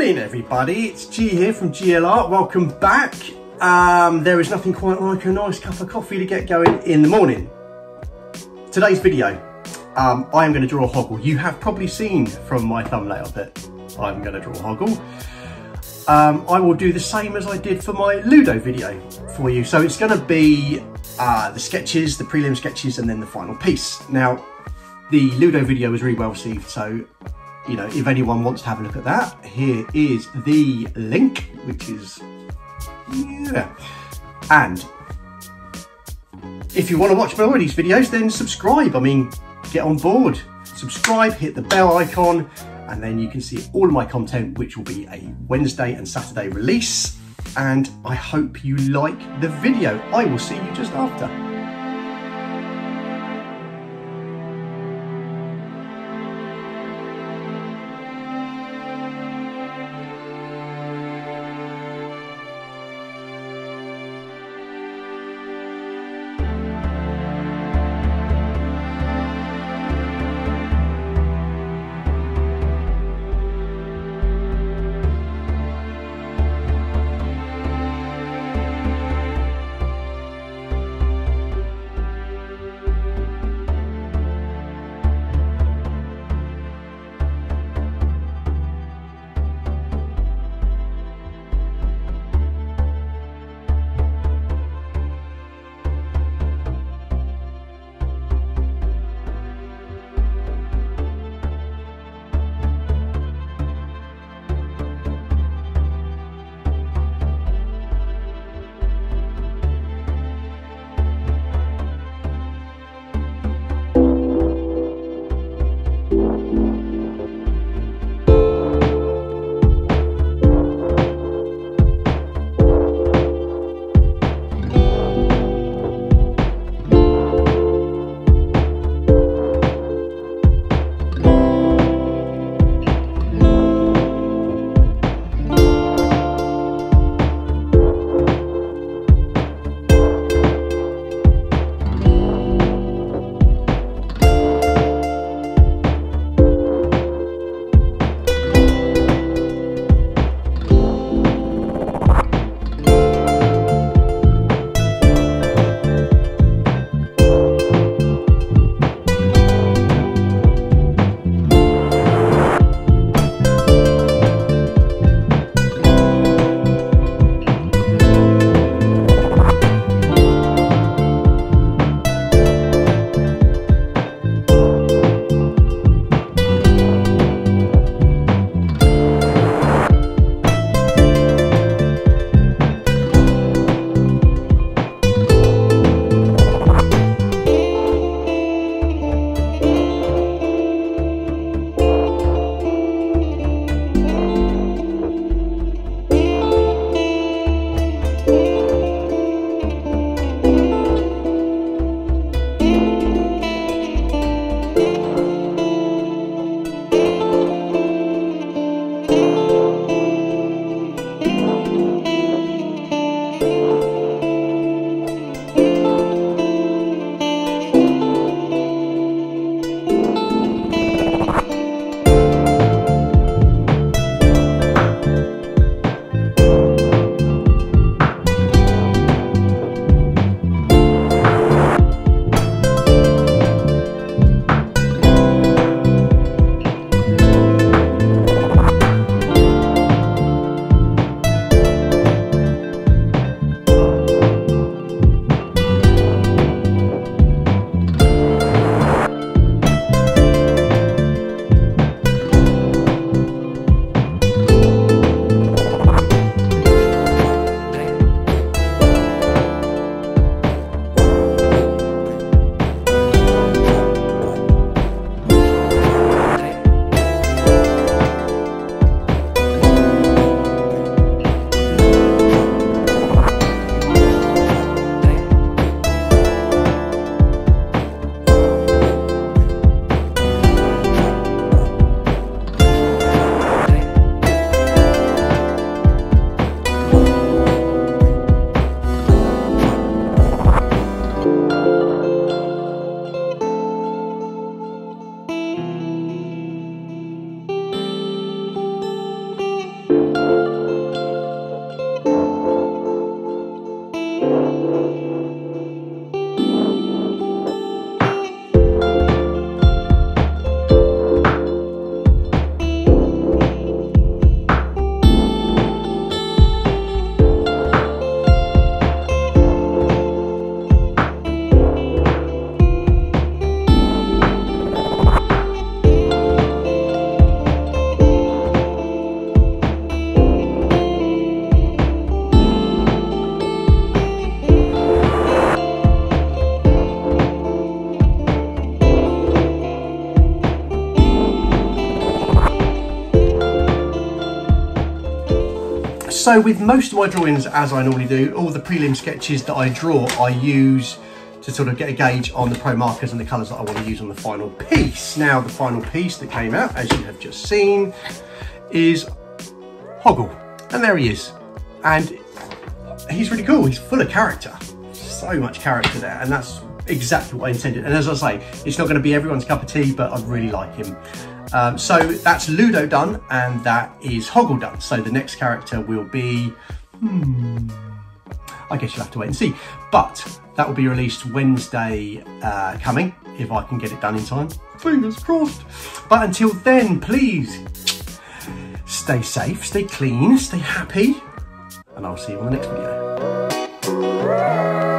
everybody, it's G here from GL Welcome back. Um, there is nothing quite like a nice cup of coffee to get going in the morning. Today's video, um, I am going to draw a hoggle. You have probably seen from my thumbnail that I'm going to draw a hoggle. Um, I will do the same as I did for my Ludo video for you. So it's going to be uh, the sketches, the prelim sketches, and then the final piece. Now, the Ludo video was really well received, so you know, if anyone wants to have a look at that, here is the link, which is, yeah. And if you want to watch more of these videos, then subscribe. I mean, get on board, subscribe, hit the bell icon, and then you can see all of my content, which will be a Wednesday and Saturday release. And I hope you like the video. I will see you just after. Also with most of my drawings, as I normally do, all the prelim sketches that I draw, I use to sort of get a gauge on the pro markers and the colours that I want to use on the final piece. Now the final piece that came out, as you have just seen, is Hoggle. And there he is. And he's really cool, he's full of character. So much character there, and that's exactly what I intended. And as I say, it's not going to be everyone's cup of tea, but I really like him. Um, so that's Ludo done, and that is Hoggle done. So the next character will be, hmm, I guess you'll have to wait and see. But that will be released Wednesday uh, coming, if I can get it done in time. Fingers crossed. But until then, please stay safe, stay clean, stay happy, and I'll see you on the next video.